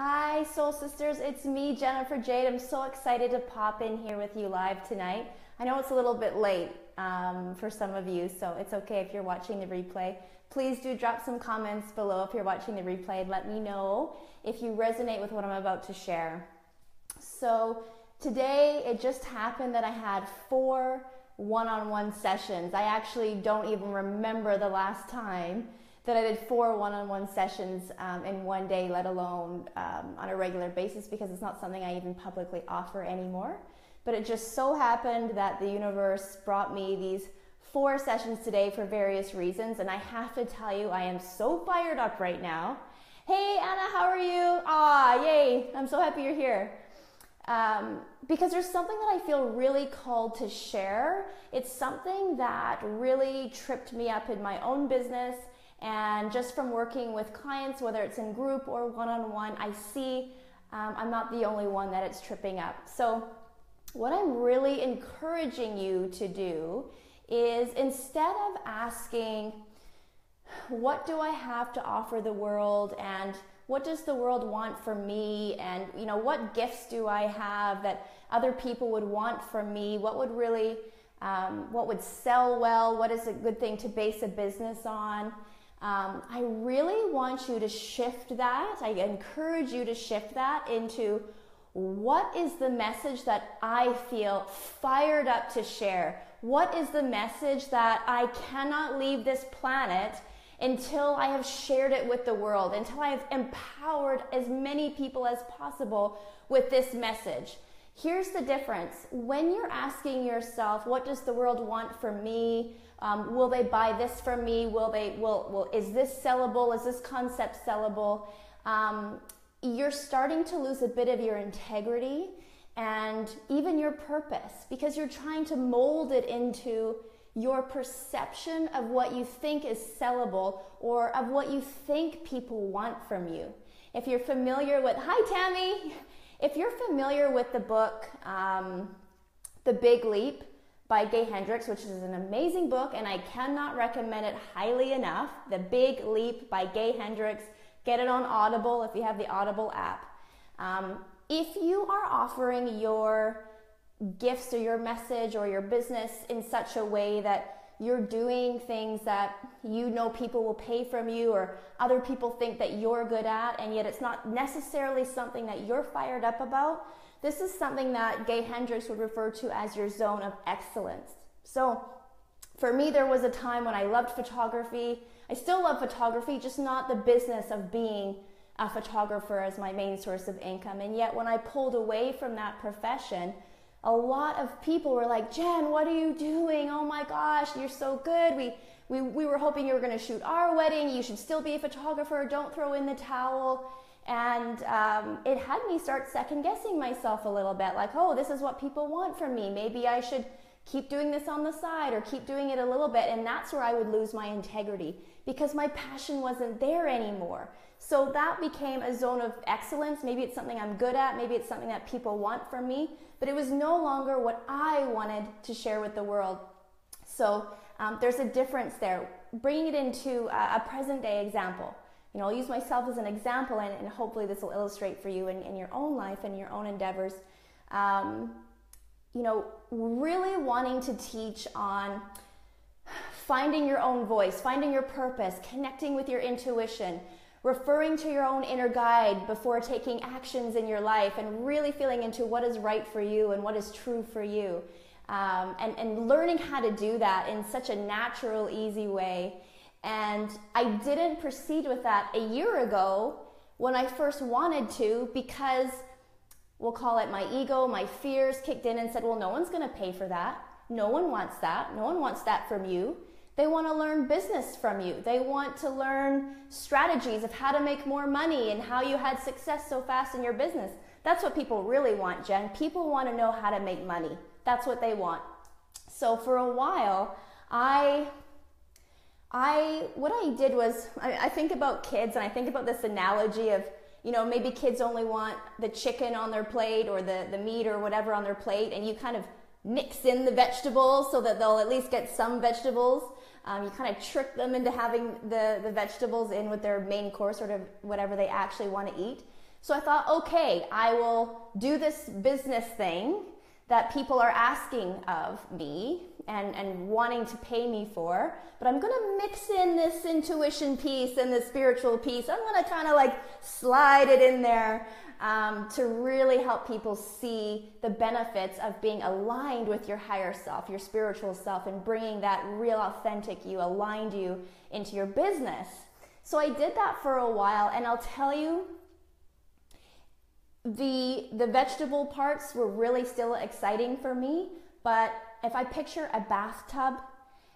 Hi, Soul Sisters. It's me, Jennifer Jayde. I'm so excited to pop in here with you live tonight. I know it's a little bit late um, for some of you, so it's okay if you're watching the replay. Please do drop some comments below if you're watching the replay and let me know if you resonate with what I'm about to share. So, today it just happened that I had four one on one sessions. I actually don't even remember the last time that I did four one-on-one sessions um, in one day, let alone um, on a regular basis, because it's not something I even publicly offer anymore. But it just so happened that the universe brought me these four sessions today for various reasons, and I have to tell you, I am so fired up right now. Hey Anna, how are you? Ah, yay! I'm so happy you're here. Um, because there's something that I feel really called to share. It's something that really tripped me up in my own business and just from working with clients, whether it's in group or one on one, I see um, I'm not the only one that it's tripping up. So, what I'm really encouraging you to do is instead of asking, What do I have to offer the world? and what does the world want from me and you know what gifts do i have that other people would want from me what would really um, what would sell well what is a good thing to base a business on um, I really want you to shift that. I encourage you to shift that into what is the message that I feel fired up to share? What is the message that I cannot leave this planet until I have shared it with the world, until I have empowered as many people as possible with this message? Here's the difference. When you're asking yourself, what does the world want from me? Um, will they buy this from me? Will they, will, will, is this sellable? Is this concept sellable? Um, you're starting to lose a bit of your integrity and even your purpose because you're trying to mold it into your perception of what you think is sellable or of what you think people want from you. If you're familiar with, hi Tammy, if you're familiar with the book, um, The Big Leap, by Gay Hendricks, which is an amazing book, and I cannot recommend it highly enough. The Big Leap by Gay Hendricks. Get it on Audible if you have the Audible app. Um, if you are offering your gifts or your message or your business in such a way that you're doing things that you know people will pay from you or other people think that you're good at, and yet it's not necessarily something that you're fired up about, this is something that Gay Hendricks would refer to as your zone of excellence. So, for me, there was a time when I loved photography. I still love photography, just not the business of being a photographer as my main source of income. And yet, when I pulled away from that profession, a lot of people were like, Jen, what are you doing? Oh my gosh, you're so good. We, we, we were hoping you were going to shoot our wedding. You should still be a photographer. Don't throw in the towel. And um, it had me start second guessing myself a little bit like, oh, this is what people want from me. Maybe I should keep doing this on the side or keep doing it a little bit. And that's where I would lose my integrity because my passion wasn't there anymore. So that became a zone of excellence. Maybe it's something I'm good at, maybe it's something that people want from me, but it was no longer what I wanted to share with the world. So um, there's a difference there. Bringing it into a, a present day example you know, I'll use myself as an example, and, and hopefully this will illustrate for you in, in your own life and your own endeavors. Um, you know, really wanting to teach on finding your own voice, finding your purpose, connecting with your intuition, referring to your own inner guide before taking actions in your life, and really feeling into what is right for you and what is true for you. Um, and, and learning how to do that in such a natural, easy way and I didn't proceed with that a year ago when I first wanted to because we'll call it my ego, my fears kicked in and said, well, no one's going to pay for that. No one wants that. No one wants that from you. They want to learn business from you. They want to learn strategies of how to make more money and how you had success so fast in your business. That's what people really want, Jen. People want to know how to make money. That's what they want. So for a while, I I what I did was I, I, think about kids and I think about this analogy of you know maybe kids only want the chicken on their plate or the, the meat or whatever on their plate and you kind of mix in the vegetables so that they'll at least get some vegetables. Um, you kind of trick them into having the, the vegetables in with their main course or whatever they actually want to eat. So I thought, okay, I will do this business thing that people are asking of me and, and wanting to pay me for, but I'm gonna mix in this intuition piece and the spiritual piece. I'm gonna kind of like slide it in there um, to really help people see the benefits of being aligned with your higher self, your spiritual self, and bringing that real, authentic you, aligned you into your business. So I did that for a while, and I'll tell you, the the vegetable parts were really still exciting for me. But if I picture a bathtub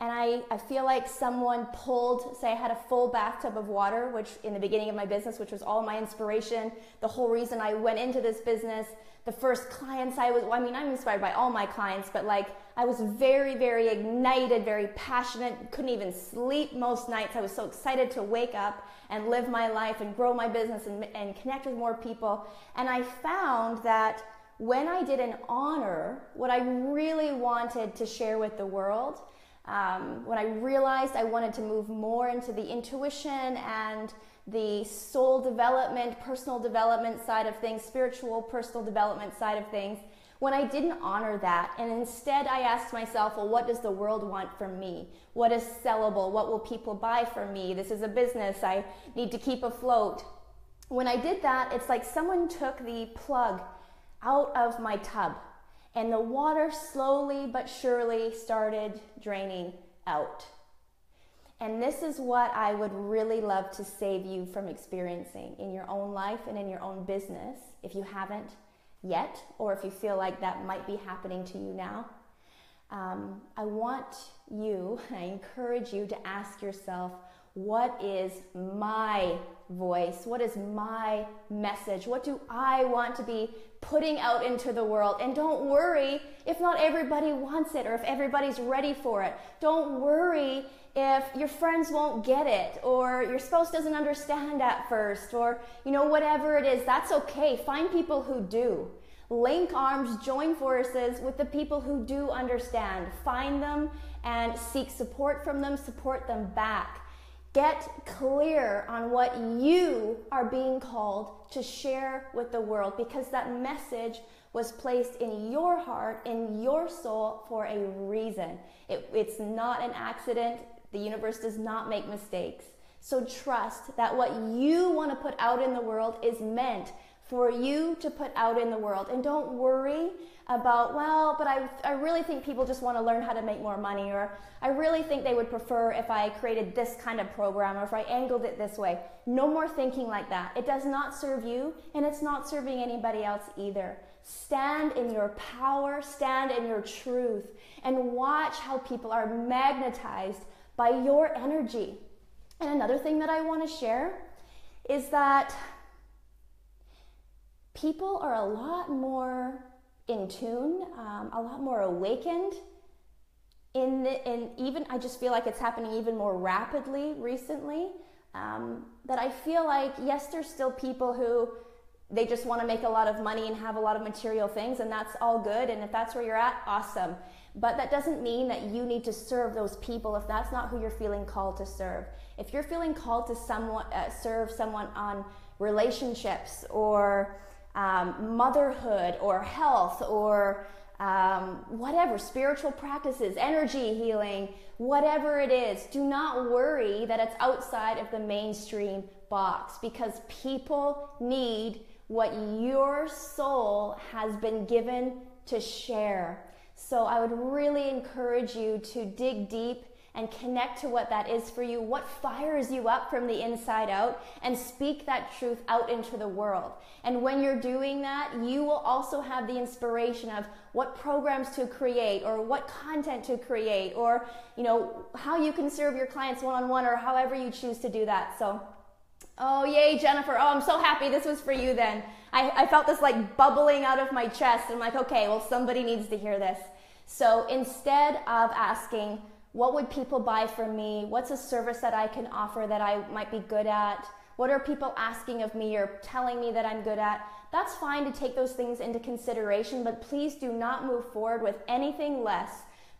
and I, I feel like someone pulled, say I had a full bathtub of water, which in the beginning of my business, which was all my inspiration, the whole reason I went into this business, the first clients I was, well, I mean, I'm inspired by all my clients, but like I was very, very ignited, very passionate, couldn't even sleep most nights. I was so excited to wake up and live my life and grow my business and, and connect with more people. And I found that when I didn't honor what I really wanted to share with the world, um, when I realized I wanted to move more into the intuition and the soul development, personal development side of things, spiritual personal development side of things, when I didn't honor that and instead I asked myself, well, what does the world want from me? What is sellable? What will people buy from me? This is a business. I need to keep afloat. When I did that, it's like someone took the plug out of my tub and the water slowly but surely started draining out. And this is what I would really love to save you from experiencing in your own life and in your own business if you haven't yet, or if you feel like that might be happening to you now. Um, I want you, I encourage you to ask yourself, what is my voice? What is my message? What do I want to be putting out into the world? And don't worry if not everybody wants it or if everybody's ready for it. Don't worry if your friends won't get it or your spouse doesn't understand at first or you know whatever it is. That's okay. Find people who do. Link arms, join forces with the people who do understand. Find them and seek support from them, support them back. Get clear on what you are being called to share with the world because that message was placed in your heart, in your soul for a reason. It, it's not an accident. The universe does not make mistakes. So trust that what you want to put out in the world is meant for you to put out in the world. And don't worry about, well, but I, I really think people just want to learn how to make more money, or I really think they would prefer if I created this kind of program, or if I angled it this way. No more thinking like that. It does not serve you, and it's not serving anybody else either. Stand in your power, stand in your truth, and watch how people are magnetized by your energy. And another thing that I want to share is that people are a lot more in tune, um, a lot more awakened. In, the, in even, I just feel like it's happening even more rapidly recently. Um, that I feel like, yes, there's still people who they just want to make a lot of money and have a lot of material things, and that's all good. And if that's where you're at, awesome. But that doesn't mean that you need to serve those people if that's not who you're feeling called to serve. If you're feeling called to someone, uh, serve someone on relationships or um, motherhood or health or um, whatever, spiritual practices, energy healing, whatever it is, do not worry that it's outside of the mainstream box because people need what your soul has been given to share. So I would really encourage you to dig deep and connect to what that is for you, what fires you up from the inside out, and speak that truth out into the world. And when you're doing that, you will also have the inspiration of what programs to create or what content to create or, you know, how you can serve your clients one on one or however you choose to do that. So, oh, yay, Jennifer. Oh, I'm so happy this was for you then. I, I felt this like bubbling out of my chest. I'm like, okay, well, somebody needs to hear this. So instead of asking, what would people buy from me? What's a service that I can offer that I might be good at? What are people asking of me or telling me that I'm good at? That's fine to take those things into consideration, but please do not move forward with anything less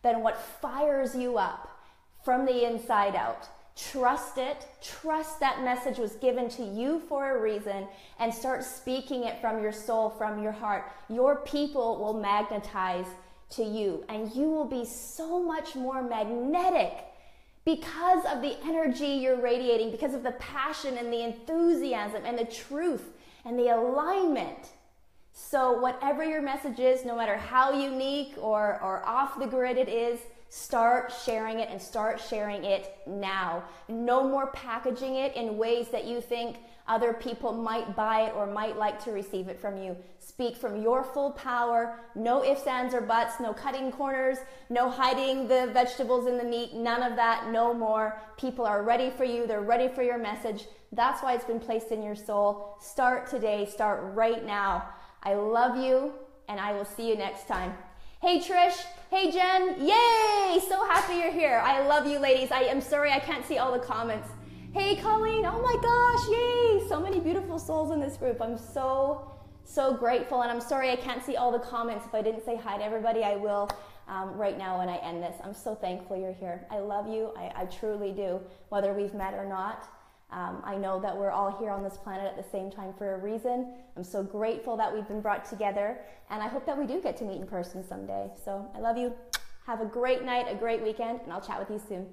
than what fires you up from the inside out. Trust it. Trust that message was given to you for a reason and start speaking it from your soul, from your heart. Your people will magnetize to you and you will be so much more magnetic because of the energy you're radiating, because of the passion and the enthusiasm and the truth and the alignment. So, whatever your message is, no matter how unique or, or off the grid it is, start sharing it and start sharing it now. No more packaging it in ways that you think other people might buy it or might like to receive it from you. Speak from your full power. No ifs, ands, or buts. No cutting corners. No hiding the vegetables in the meat. None of that. No more. People are ready for you. They're ready for your message. That's why it's been placed in your soul. Start today. Start right now. I love you, and I will see you next time. Hey Trish, hey Jen, yay! So happy you're here. I love you ladies. I am sorry I can't see all the comments. Hey Colleen, oh my gosh, yay! So many beautiful souls in this group. I'm so, so grateful, and I'm sorry I can't see all the comments. If I didn't say hi to everybody, I will um, right now when I end this. I'm so thankful you're here. I love you. I, I truly do, whether we've met or not. Um, I know that we're all here on this planet at the same time for a reason. I'm so grateful that we've been brought together, and I hope that we do get to meet in person someday. So I love you. Have a great night, a great weekend, and I'll chat with you soon.